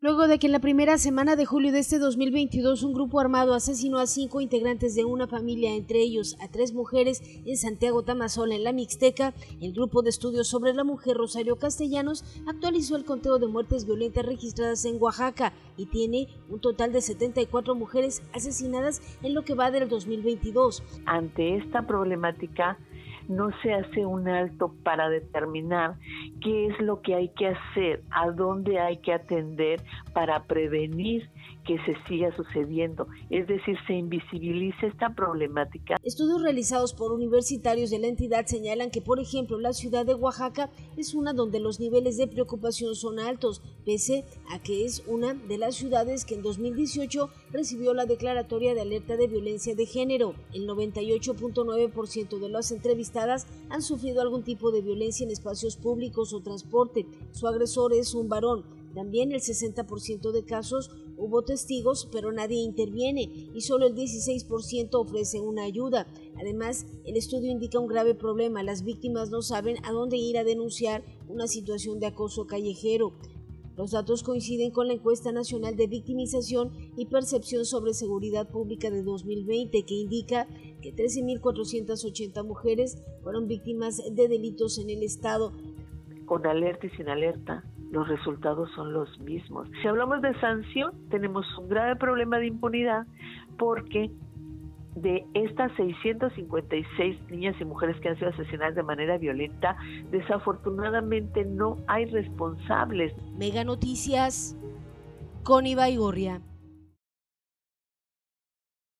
Luego de que en la primera semana de julio de este 2022 un grupo armado asesinó a cinco integrantes de una familia, entre ellos a tres mujeres en Santiago Tamazola, en la Mixteca, el grupo de estudios sobre la mujer Rosario Castellanos actualizó el conteo de muertes violentas registradas en Oaxaca y tiene un total de 74 mujeres asesinadas en lo que va del 2022. Ante esta problemática, no se hace un alto para determinar qué es lo que hay que hacer, a dónde hay que atender para prevenir que se siga sucediendo, es decir, se invisibiliza esta problemática. Estudios realizados por universitarios de la entidad señalan que, por ejemplo, la ciudad de Oaxaca es una donde los niveles de preocupación son altos, pese a que es una de las ciudades que en 2018 recibió la declaratoria de alerta de violencia de género. El 98.9% de las han sufrido algún tipo de violencia en espacios públicos o transporte. Su agresor es un varón también el 60% de casos hubo testigos, pero nadie interviene y solo el 16% ofrece una ayuda. Además, el estudio indica un grave problema. Las víctimas no saben a dónde ir a denunciar una situación de acoso callejero. Los datos coinciden con la encuesta nacional de victimización y percepción sobre seguridad pública de 2020, que indica que 13.480 mujeres fueron víctimas de delitos en el estado. Con alerta y sin alerta, los resultados son los mismos. Si hablamos de sanción, tenemos un grave problema de impunidad porque de estas 656 niñas y mujeres que han sido asesinadas de manera violenta, desafortunadamente no hay responsables. Mega Noticias con Ibaigorria.